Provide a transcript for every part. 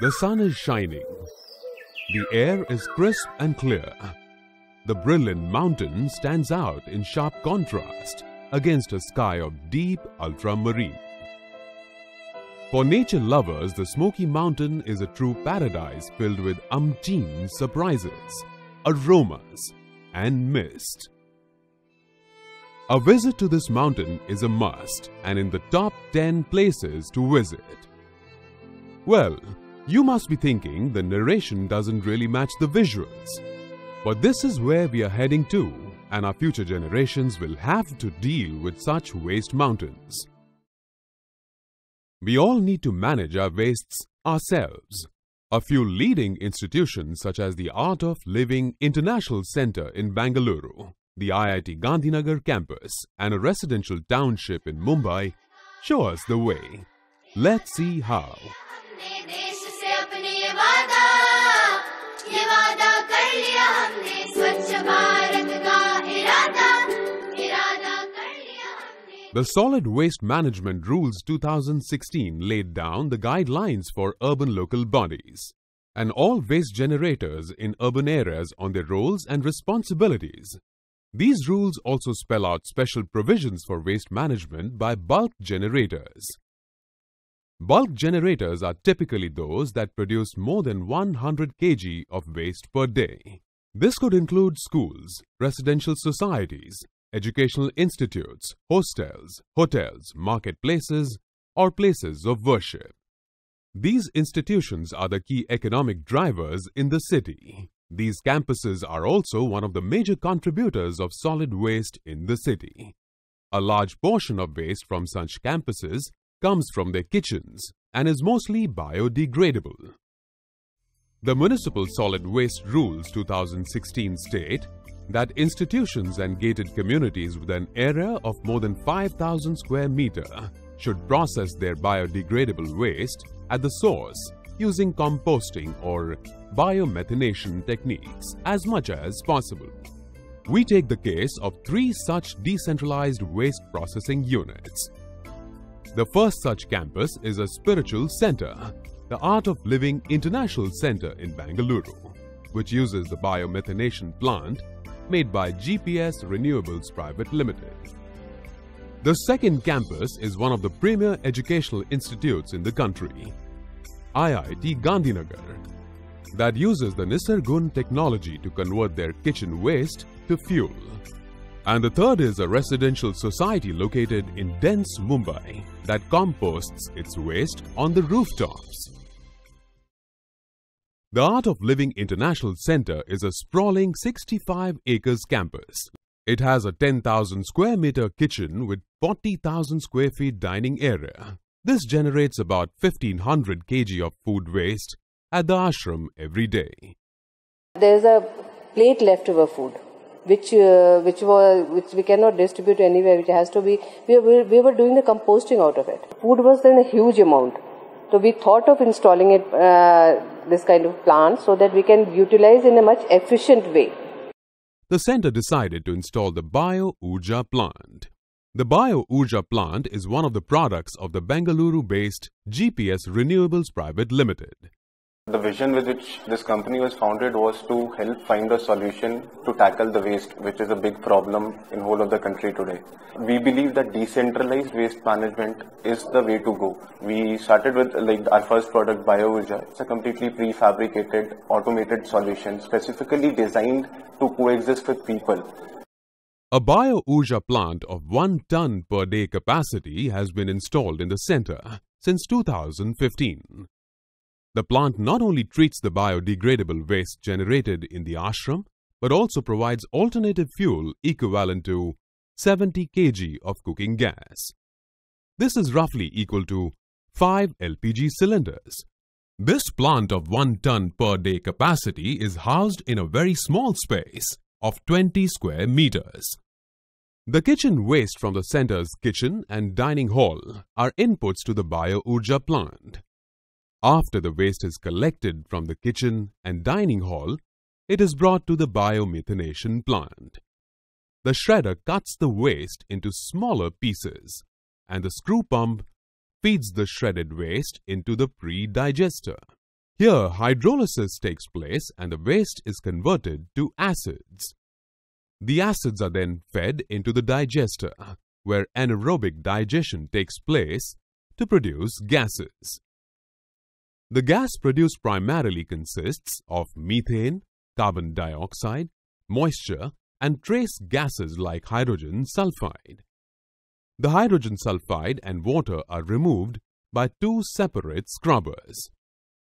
The sun is shining. The air is crisp and clear. The brilliant mountain stands out in sharp contrast against a sky of deep ultramarine. For nature lovers, the Smoky Mountain is a true paradise filled with umpteen surprises, aromas, and mist. A visit to this mountain is a must and in the top 10 places to visit. Well, you must be thinking the narration doesn't really match the visuals. But this is where we are heading to and our future generations will have to deal with such waste mountains. We all need to manage our wastes ourselves. A few leading institutions such as the Art of Living International Center in Bangalore, the IIT Gandhinagar campus and a residential township in Mumbai show us the way. Let's see how. हमने देश से अपने ये वादा ये वादा कर लिया हमने स्वच्छ भारत का इरादा इरादा कर लिया हमने The Solid Waste Management Rules 2016 laid down the guidelines for urban local bodies and all waste generators in urban areas on their roles and responsibilities. These rules also spell out special provisions for waste management by bulk generators. Bulk generators are typically those that produce more than 100 kg of waste per day. This could include schools, residential societies, educational institutes, hostels, hotels, marketplaces, or places of worship. These institutions are the key economic drivers in the city. These campuses are also one of the major contributors of solid waste in the city. A large portion of waste from such campuses comes from their kitchens and is mostly biodegradable. The Municipal Solid Waste Rules 2016 state that institutions and gated communities with an area of more than 5000 square meter should process their biodegradable waste at the source using composting or biomethanation techniques as much as possible. We take the case of three such decentralized waste processing units. The first such campus is a spiritual center, the Art of Living International Center in Bangalore, which uses the biomethanation plant made by GPS Renewables Private Limited. The second campus is one of the premier educational institutes in the country, IIT Gandhinagar, that uses the Nisargun technology to convert their kitchen waste to fuel. And the third is a residential society located in dense Mumbai that composts its waste on the rooftops. The Art of Living International Center is a sprawling 65 acres campus. It has a 10,000 square meter kitchen with 40,000 square feet dining area. This generates about 1500 kg of food waste at the ashram every day. There's a plate leftover food, which uh, which was which we cannot distribute anywhere. Which has to be we were, we were doing the composting out of it. Food was then a huge amount, so we thought of installing it uh, this kind of plant so that we can utilize in a much efficient way. The center decided to install the Bio Urja plant. The Bio Urja plant is one of the products of the Bengaluru based GPS Renewables Private Limited. The vision with which this company was founded was to help find a solution to tackle the waste, which is a big problem in whole of the country today. We believe that decentralized waste management is the way to go. We started with like our first product, BioUrja. It's a completely prefabricated, automated solution specifically designed to coexist with people. A Bio Urja plant of 1 ton per day capacity has been installed in the center since 2015. The plant not only treats the biodegradable waste generated in the ashram, but also provides alternative fuel equivalent to 70 kg of cooking gas. This is roughly equal to 5 LPG cylinders. This plant of 1 ton per day capacity is housed in a very small space of 20 square meters. The kitchen waste from the center's kitchen and dining hall are inputs to the Bio Urja plant. After the waste is collected from the kitchen and dining hall, it is brought to the biomethanation plant. The shredder cuts the waste into smaller pieces and the screw pump feeds the shredded waste into the pre-digester. Here, hydrolysis takes place and the waste is converted to acids. The acids are then fed into the digester, where anaerobic digestion takes place to produce gases. The gas produced primarily consists of methane, carbon dioxide, moisture, and trace gases like hydrogen sulfide. The hydrogen sulfide and water are removed by two separate scrubbers.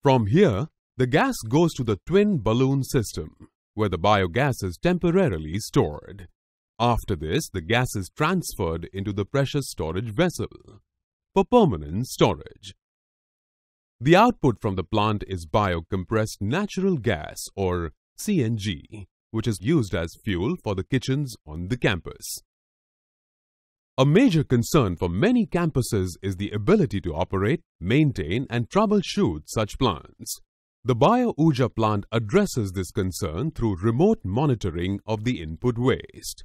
From here, the gas goes to the twin balloon system, where the biogas is temporarily stored. After this, the gas is transferred into the pressure storage vessel for permanent storage. The output from the plant is biocompressed natural gas or CNG, which is used as fuel for the kitchens on the campus. A major concern for many campuses is the ability to operate, maintain and troubleshoot such plants. The BioUrja plant addresses this concern through remote monitoring of the input waste.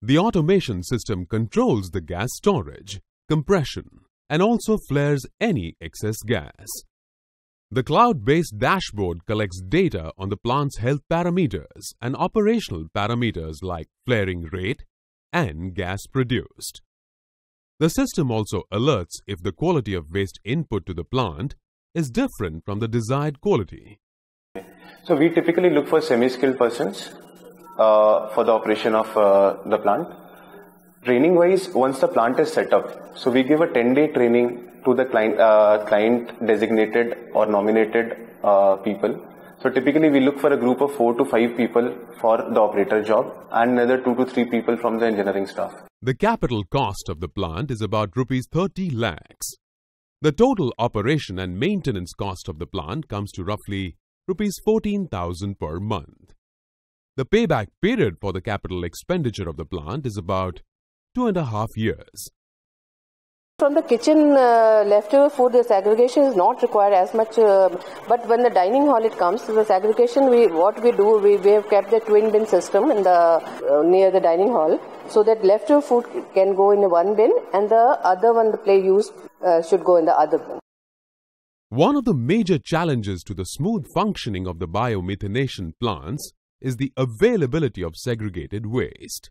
The automation system controls the gas storage, compression, and also flares any excess gas. The cloud-based dashboard collects data on the plant's health parameters and operational parameters like flaring rate and gas produced. The system also alerts if the quality of waste input to the plant is different from the desired quality. So we typically look for semi-skilled persons uh, for the operation of uh, the plant. Training wise, once the plant is set up, so we give a 10 day training to the client, uh, client designated or nominated uh, people. So typically we look for a group of four to five people for the operator job and another two to three people from the engineering staff. The capital cost of the plant is about rupees 30 lakhs. The total operation and maintenance cost of the plant comes to roughly rupees 14,000 per month. The payback period for the capital expenditure of the plant is about two and a half years. From the kitchen uh, leftover food, the segregation is not required as much. Uh, but when the dining hall it comes, the segregation, we what we do, we, we have kept the twin bin system in the uh, near the dining hall, so that leftover food can go in one bin, and the other one the play used uh, should go in the other bin. One of the major challenges to the smooth functioning of the biomethanation plants is the availability of segregated waste.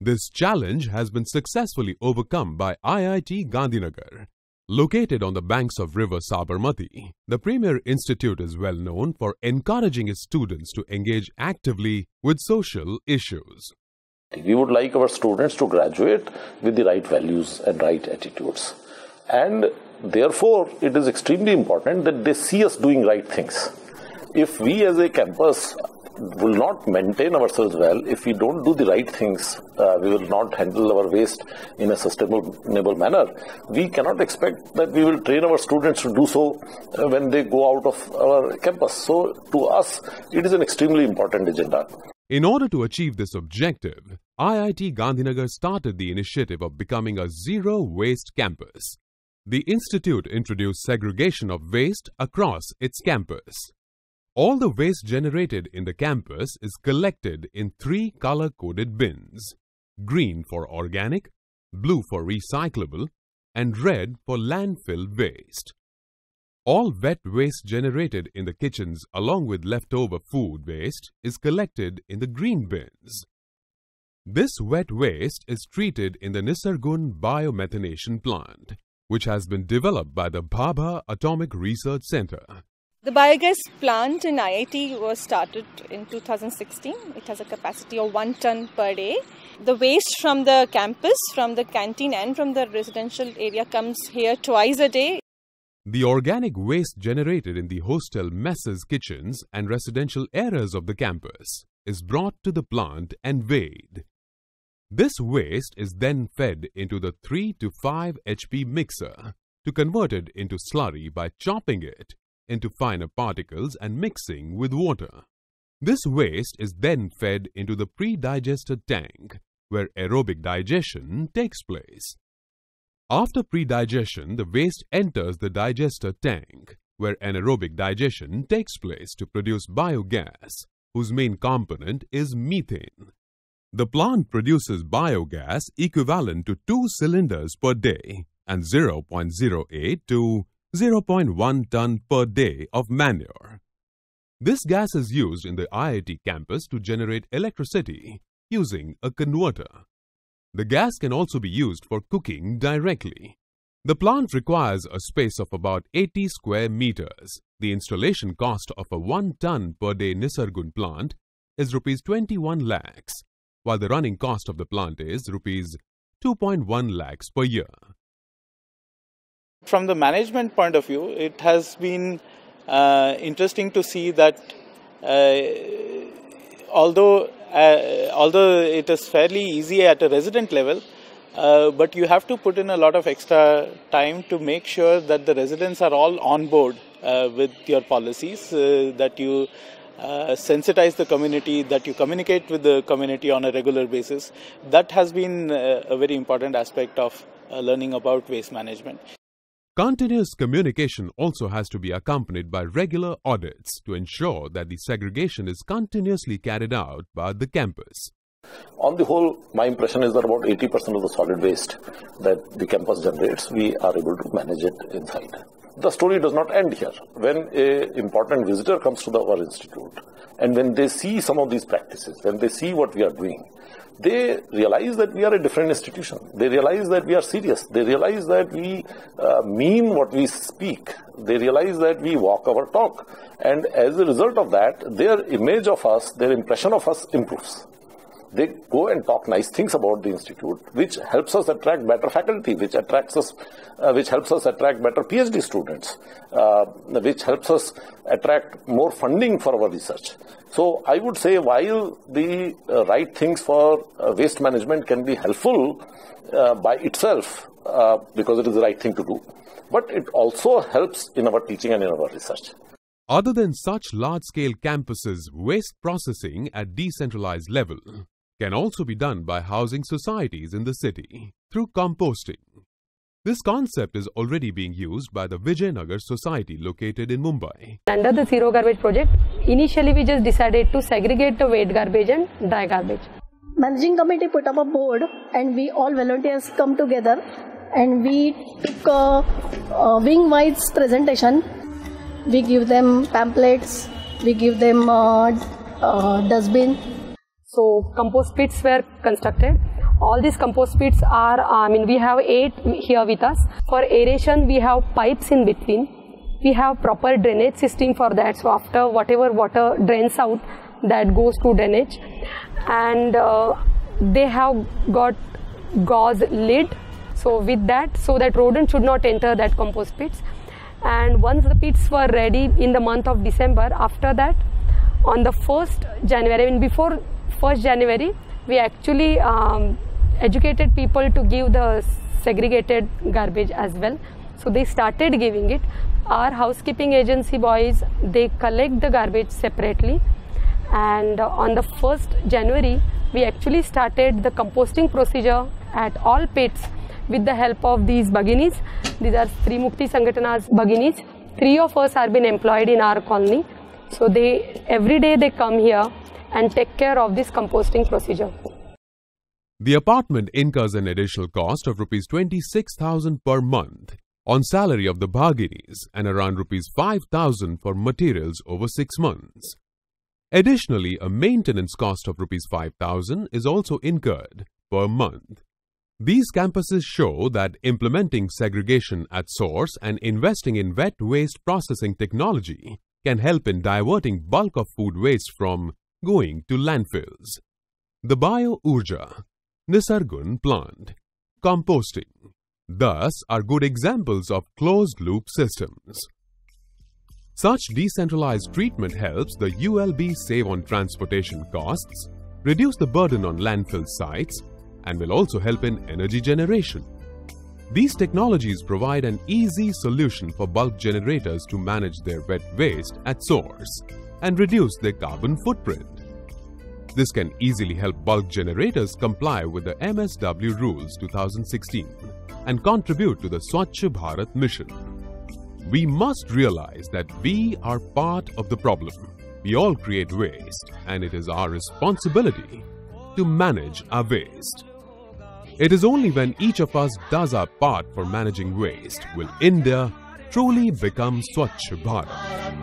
This challenge has been successfully overcome by IIT Gandhinagar. Located on the banks of river Sabarmati, the Premier Institute is well known for encouraging its students to engage actively with social issues. We would like our students to graduate with the right values and right attitudes. And therefore, it is extremely important that they see us doing right things. If we as a campus will not maintain ourselves well if we don't do the right things. Uh, we will not handle our waste in a sustainable manner. We cannot expect that we will train our students to do so uh, when they go out of our campus. So, to us, it is an extremely important agenda. In order to achieve this objective, IIT Gandhinagar started the initiative of becoming a zero waste campus. The institute introduced segregation of waste across its campus. All the waste generated in the campus is collected in three color-coded bins. Green for organic, blue for recyclable, and red for landfill waste. All wet waste generated in the kitchens along with leftover food waste is collected in the green bins. This wet waste is treated in the Nisargun biomethanation plant, which has been developed by the Bhabha Atomic Research Center. The biogas plant in IIT was started in 2016. It has a capacity of one ton per day. The waste from the campus, from the canteen, and from the residential area comes here twice a day. The organic waste generated in the hostel messes, kitchens, and residential areas of the campus is brought to the plant and weighed. This waste is then fed into the 3 to 5 HP mixer to convert it into slurry by chopping it into finer particles and mixing with water. This waste is then fed into the pre-digester tank where aerobic digestion takes place. After pre-digestion, the waste enters the digester tank where anaerobic digestion takes place to produce biogas whose main component is methane. The plant produces biogas equivalent to 2 cylinders per day and 0.08 to 0.1 ton per day of manure. This gas is used in the IIT campus to generate electricity using a converter. The gas can also be used for cooking directly. The plant requires a space of about 80 square meters. The installation cost of a 1 ton per day Nisargun plant is rupees 21 lakhs, while the running cost of the plant is rupees 2.1 lakhs per year. From the management point of view, it has been uh, interesting to see that uh, although uh, although it is fairly easy at a resident level, uh, but you have to put in a lot of extra time to make sure that the residents are all on board uh, with your policies, uh, that you uh, sensitize the community, that you communicate with the community on a regular basis. That has been uh, a very important aspect of uh, learning about waste management. Continuous communication also has to be accompanied by regular audits to ensure that the segregation is continuously carried out by the campus. On the whole, my impression is that about 80% of the solid waste that the campus generates, we are able to manage it inside. The story does not end here. When a important visitor comes to the, our institute, and when they see some of these practices, when they see what we are doing, they realize that we are a different institution. They realize that we are serious. They realize that we uh, mean what we speak. They realize that we walk our talk. And as a result of that, their image of us, their impression of us improves they go and talk nice things about the institute, which helps us attract better faculty, which attracts us, uh, which helps us attract better PhD students, uh, which helps us attract more funding for our research. So I would say while the uh, right things for uh, waste management can be helpful uh, by itself, uh, because it is the right thing to do, but it also helps in our teaching and in our research. Other than such large-scale campuses, waste processing at decentralized level can also be done by housing societies in the city through composting. This concept is already being used by the Vijay Nagar Society located in Mumbai. Under the zero garbage project, initially we just decided to segregate the wet garbage and dry garbage. Managing committee put up a board and we all volunteers come together and we took a, a wing-wise presentation. We give them pamphlets, we give them uh, uh, dustbin, So compost pits were constructed. All these compost pits are, I mean, we have eight here with us. For aeration, we have pipes in between. We have proper drainage system for that. So after whatever water drains out, that goes to drainage. And uh, they have got gauze lid. So with that, so that rodent should not enter that compost pits. And once the pits were ready in the month of December, after that, on the 1st January, I mean before 1st January, we actually um, educated people to give the segregated garbage as well. So they started giving it. Our housekeeping agency boys, they collect the garbage separately. And uh, on the 1st January, we actually started the composting procedure at all pits with the help of these Bhaginis. These are Stree Mukti Sanghatana's Bhaginis. Three of us have been employed in our colony. So they every day they come here and take care of this composting procedure. The apartment incurs an additional cost of rupees 26,000 per month on salary of the Bhaginis and around rupees 5,000 for materials over 6 months. Additionally, a maintenance cost of rupees 5,000 is also incurred per month. These campuses show that implementing segregation at source and investing in wet waste processing technology can help in diverting bulk of food waste from going to landfills. The Bio Urja, Nisargun plant, composting, thus are good examples of closed loop systems. Such decentralized treatment helps the ULB save on transportation costs, reduce the burden on landfill sites, and will also help in energy generation. These technologies provide an easy solution for bulk generators to manage their wet waste at source and reduce their carbon footprint. This can easily help bulk generators comply with the MSW Rules 2016 and contribute to the Swachh Bharat mission. We must realize that we are part of the problem. We all create waste and it is our responsibility to manage our waste. It is only when each of us does our part for managing waste will India truly become Swachh Bharat.